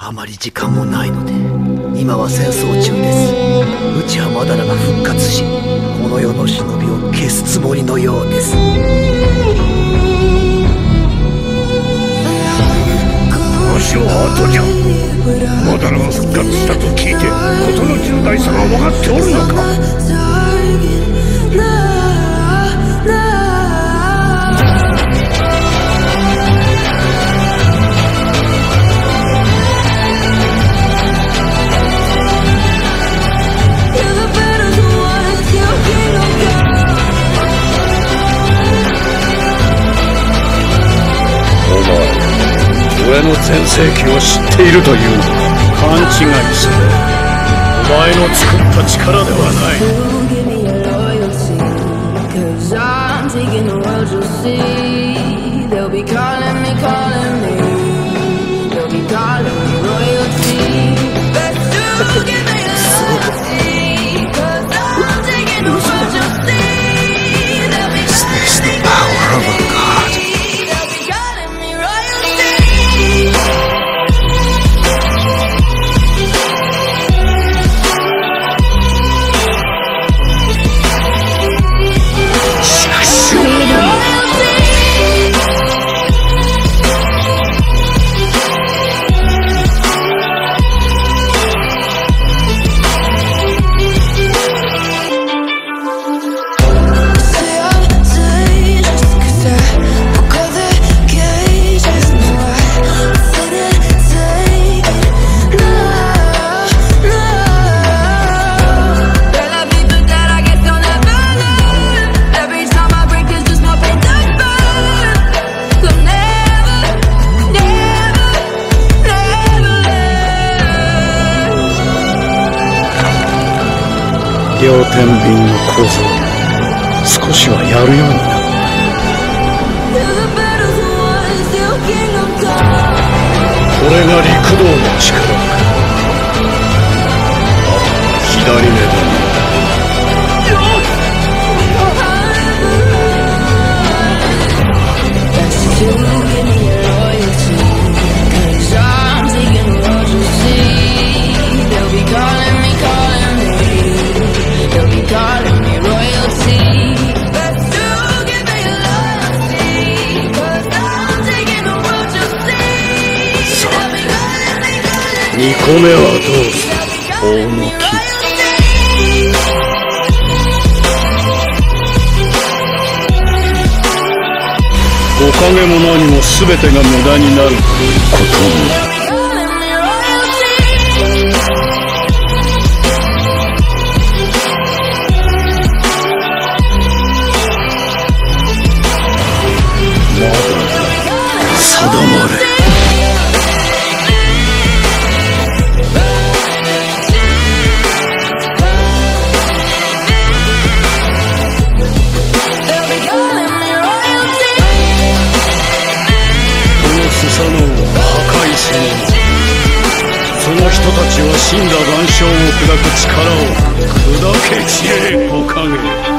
あまり時間もないので今は戦争中です。内浜だらが復活しこの世の忍びを消すつもりのようです。わしは後じゃマダラが復活したと聞いて事の重大さが分かっておるのか。俺の全盛期を知っているというの勘違いする。お前の作った力ではない。両天秤の構造少しはやるようになった。これが陸道の力。2個目はどうす大抜おかげも何も全てが無駄になることにまだ定まれ。たちは死んだ岩礁を砕く力を砕け知れおかげ。